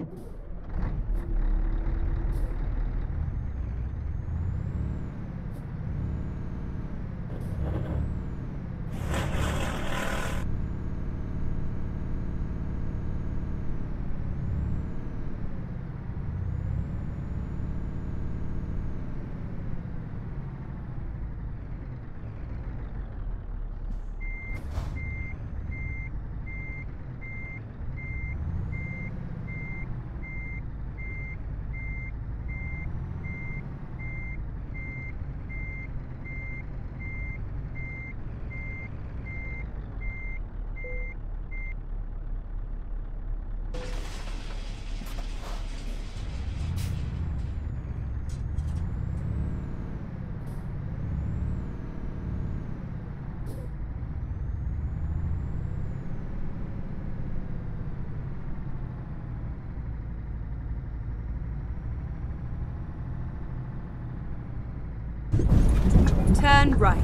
you. Turn right.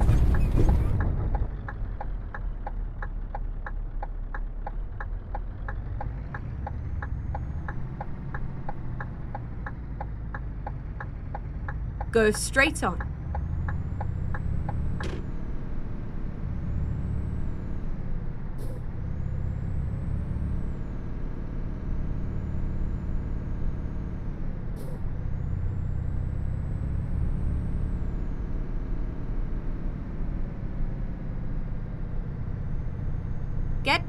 Go straight on. Get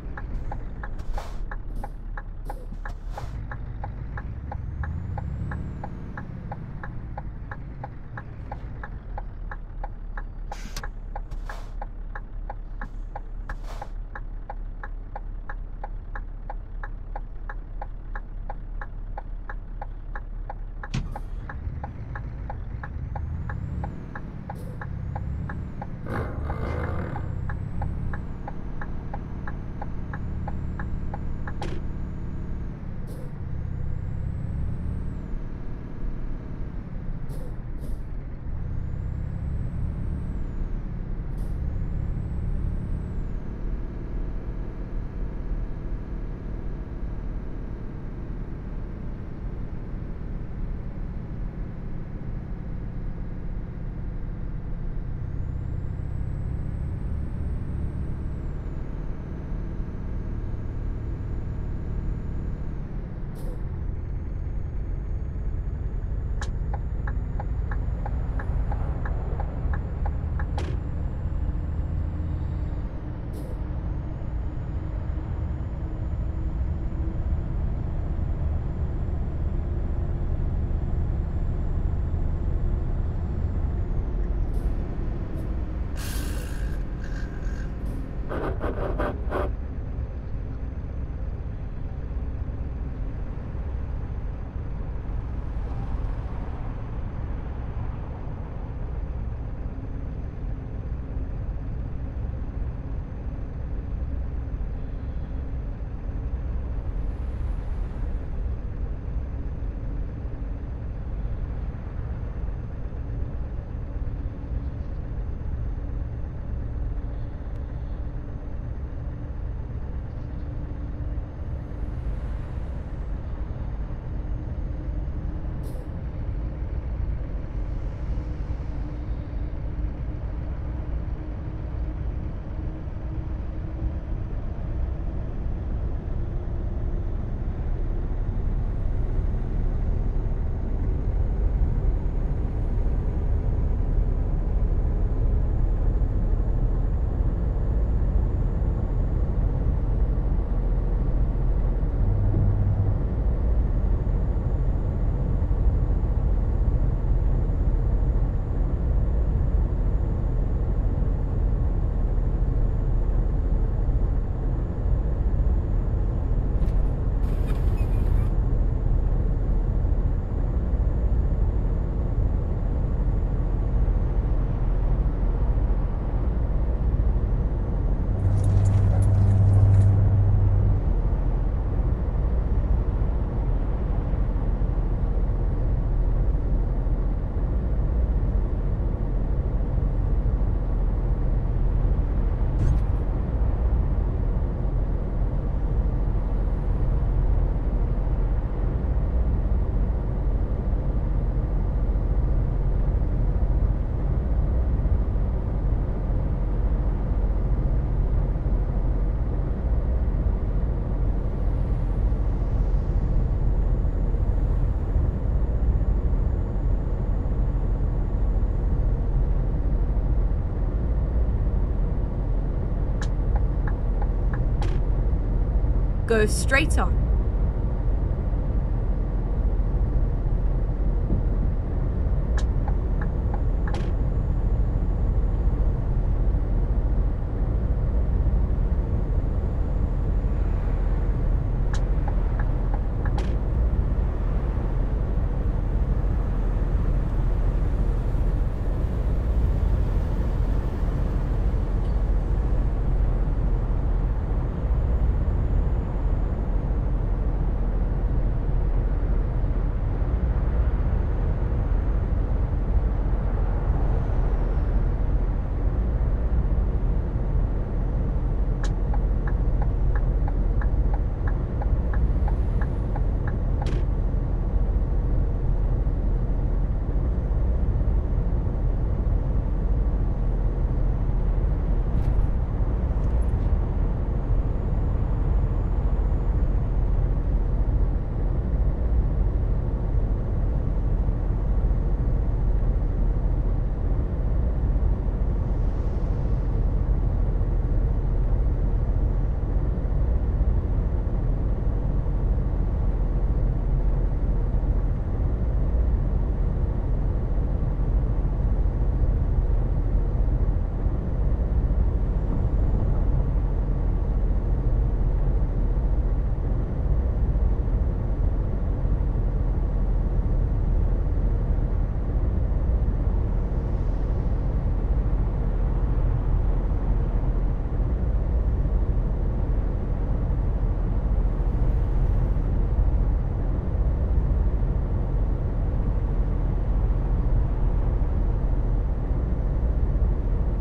Go straight on.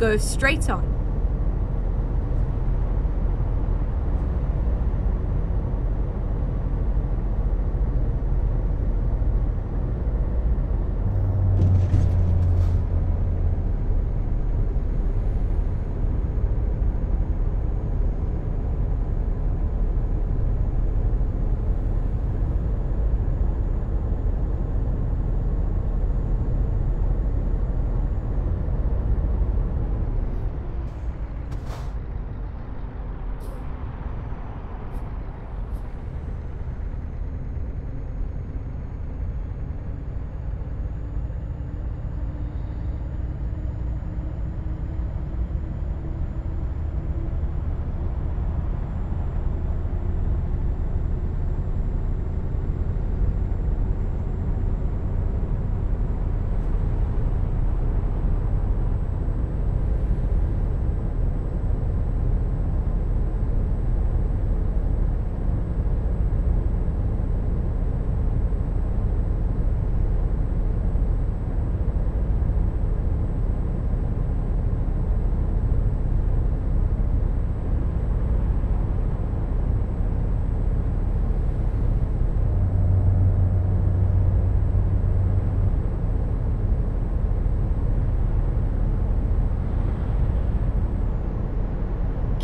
Go straight on.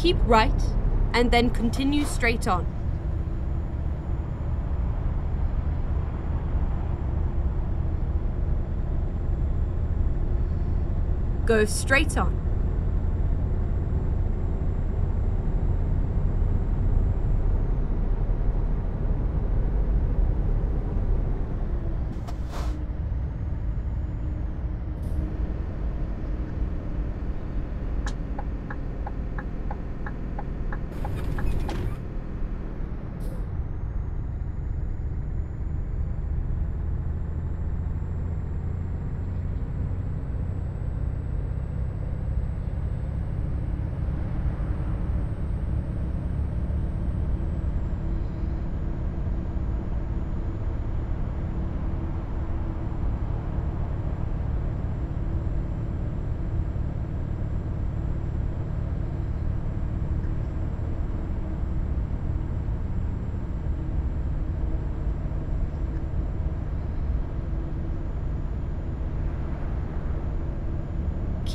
Keep right and then continue straight on. Go straight on.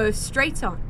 Go straight on.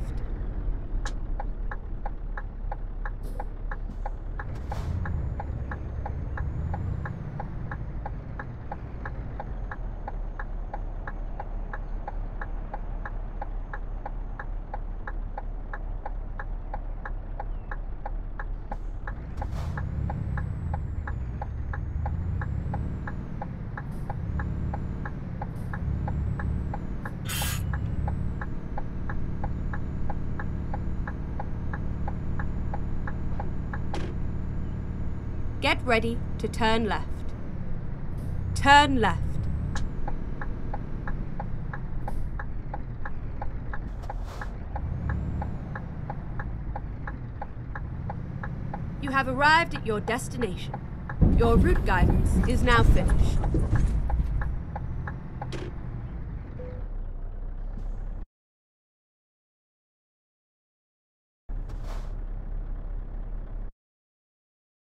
Get ready to turn left. Turn left. You have arrived at your destination. Your route guidance is now finished.